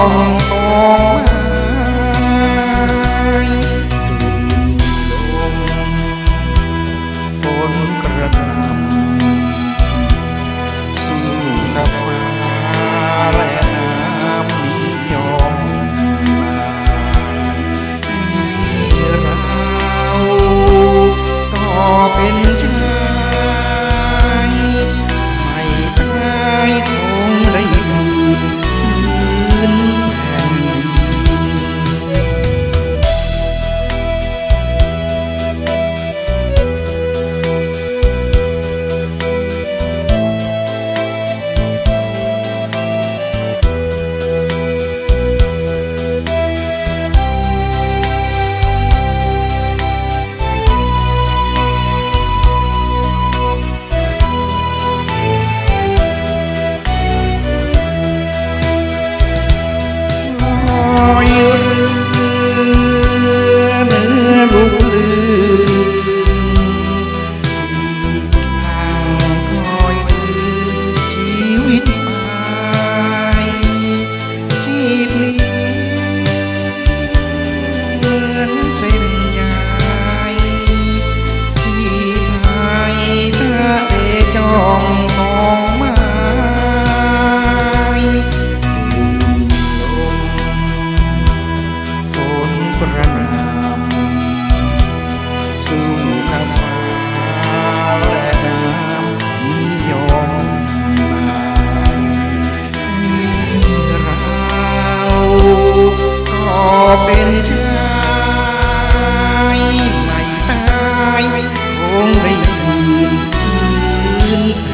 Oh. You.